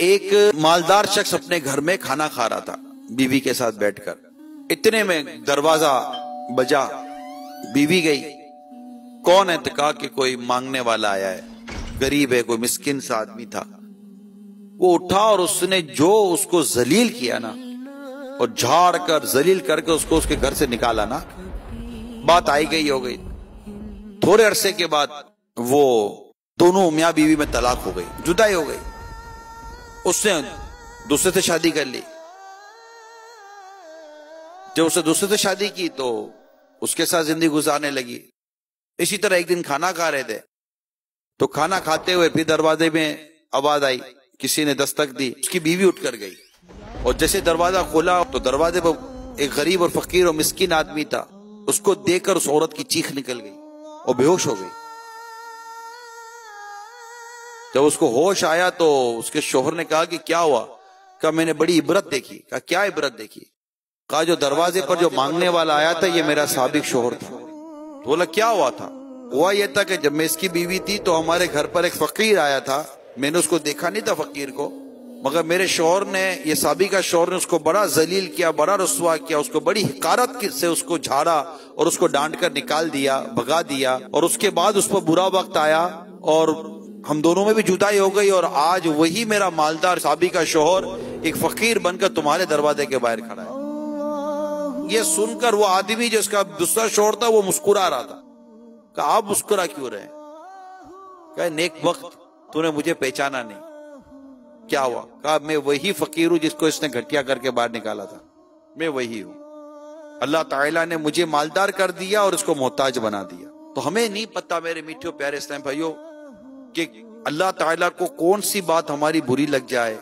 ایک مالدار شخص اپنے گھر میں کھانا کھا رہا تھا، بیوی کے ساتھ بیٹھ کر۔ اتنے میں دروازہ بجا، بیوی گئی۔ کون ہے تو کہا کہ کوئی مانگنے والا آیا ہے؟ غریب ہے، کوئی مسکن سا آدمی تھا۔ وہ اٹھا اور اس نے جو اس کو ذلیل کیا نا، اور جھاڑ کر، ذلیل کر کے اس کو اس کے گھر سے نکالا نا، بات آئی گئی، ہو گئی۔ تھوڑے عرصے کے بعد وہ دونوں میاں بیوی میں طلاق ہو گئی، جدائی ہو گئی۔ اس نے دوسرے سے شادی کر لی۔ جب اس نے دوسرے سے شادی کی تو اس کے ساتھ زندگی گزارنے لگی۔ اسی طرح ایک دن کھانا کھا رہے تھے۔ تو کھانا کھاتے ہوئے پھر دروازے میں آواز آئی۔ کسی نے دستک دی۔ اس کی بیوی اٹھ کر گئی۔ اور جیسے دروازہ کھولا تو دروازے پر ایک غریب اور فقیر اور مسکین آدمی تھا۔ اس کو دیکھ کر اس عورت کی چیخ نکل گئی اور بے ہوش ہو گئی۔ جب اس کو ہوش آیا تو اس کے شوہر نے کہا کہ کیا ہوا؟ کہا، میں نے بڑی عبرت دیکھی۔ کہا، کیا عبرت دیکھی؟ کہا، جو دروازے پر جو مانگنے والا آیا تھا، یہ میرا سابق شوہر تھا۔ بولا، کیا ہوا تھا؟ ہوا یہ تھا کہ جب میں اس کی بیوی تھی تو ہمارے گھر پر ایک فقیر آیا تھا۔ میں نے اس کو دیکھا نہیں تھا فقیر کو، مگر میرے شوہر نے، یہ سابقہ شوہر نے اس کو بڑا ذلیل کیا، بڑا رسوا کیا، اس کو بڑی حکارت سے اس کو جھاڑا اور اس کو ڈانٹ کر نکال دیا، بھگا دیا۔ اور اس کے بعد اس پر برا وقت آیا اور ہم دونوں میں بھی جدائی ہو گئی اور آج وہی میرا مالدار سابقہ شوہر ایک فقیر بن کر تمہارے دروازے کے باہر کھڑا ہے۔ یہ سن کر وہ آدمی جس کا دوسرا شوہر تھا وہ مسکرا رہا تھا۔ کہ آپ مسکرا کیوں رہے کہ نیک وقت، تو نے مجھے پہچانا نہیں۔ کیا ہوا؟ کہا، میں وہی فقیر ہوں جس کو اس نے گھٹیا کر کے باہر نکالا تھا۔ میں وہی ہوں۔ اللہ تعالیٰ نے مجھے مالدار کر دیا اور اس کو محتاج بنا دیا۔ تو ہمیں نہیں پتا میرے میٹھے پیارے اسلام بھائیوں کہ اللہ تعالیٰ کو کون سی بات ہماری بری لگ جائے؟